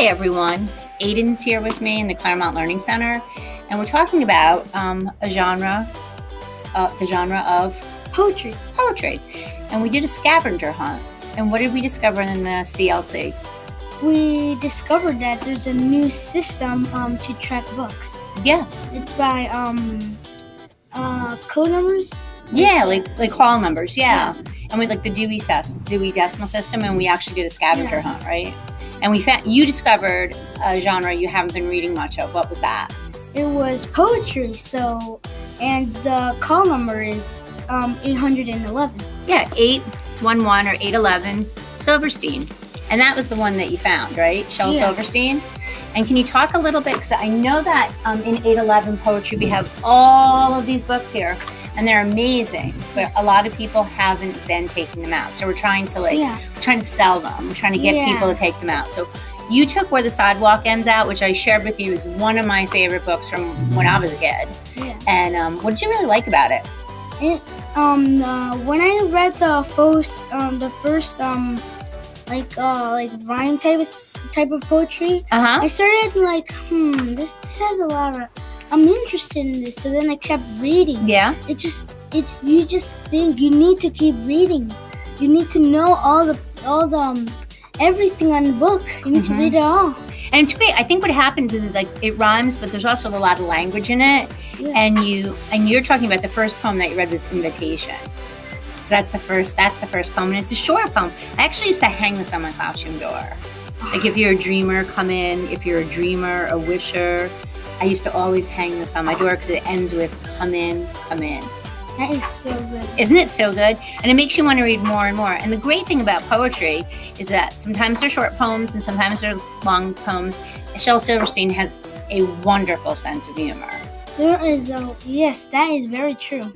Hi, everyone. Aiden's here with me in the Claremont Learning Center, and we're talking about um, a genre, uh, the genre of Poetry. poetry. And we did a scavenger hunt. And what did we discover in the CLC? We discovered that there's a new system um, to track books. Yeah, It's by um, uh, code numbers. yeah, like like call numbers, yeah. And we like the Dewey Ses- Dewey Decimal System, and we actually did a scavenger Yeah. hunt, right? And we found you discovered a genre you haven't been reading much of. What was that? It was poetry. So, and the call number is um, 811. Yeah, eight one one or eight eleven Silverstein, and that was the one that you found, right? Shel Yeah. Silverstein. And can you talk a little bit? Because I know that um, in eight eleven poetry we have all of these books here, and they're amazing. But a lot of people haven't been taking them out, so we're trying to like Yeah. trying to sell them. We're trying to get Yeah. people to take them out. So. You took Where the Sidewalk Ends Out, which I shared with you, is one of my favorite books from when I was a kid. Yeah. And um, what did you really like about it? It, um, uh, when I read the first, um, the first, um, like, uh, like rhyme type of type of poetry, Uh huh. I started like, hmm, this this has a lot of. I'm interested in this, so then I kept reading. Yeah. It just, it's you just think you need to keep reading. You need to know all the all the um, everything on the book. You need Mhm. to read it all. And it's great. I think what happens is, is like it rhymes, but there's also a lot of language in it. Yeah. And you and you're talking about the first poem that you read was Invitation. So that's the first that's the first poem, and it's a short poem. I actually used to hang this on my classroom door. Like if you're a dreamer, come in. If you're a dreamer, a wisher, I used to always hang this on my door because it ends with "Come in, come in." That is so good. Isn't it so good? And it makes you want to read more and more. And the great thing about poetry is that sometimes they're short poems and sometimes they're long poems. Shel Silverstein has a wonderful sense of humor. There is a yes, that is very true.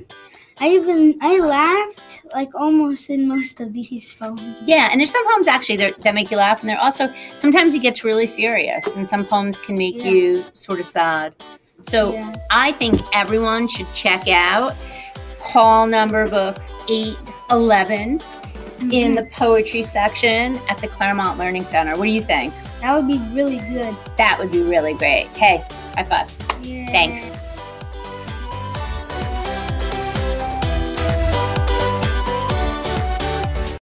I even I laughed like almost in most of these poems. Yeah, and there's some poems actually that, that make you laugh, and they're also sometimes it gets really serious, and some poems can make Yeah. you sort of sad. So Yeah. I think everyone should check out call number books 811 in Mhm. the poetry section at the Claremont Learning Center. What do you think? that would be really good. That would be really great. Hey, high five. Yeah. Thanks.